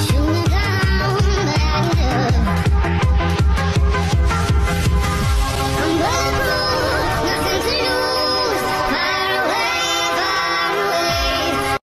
You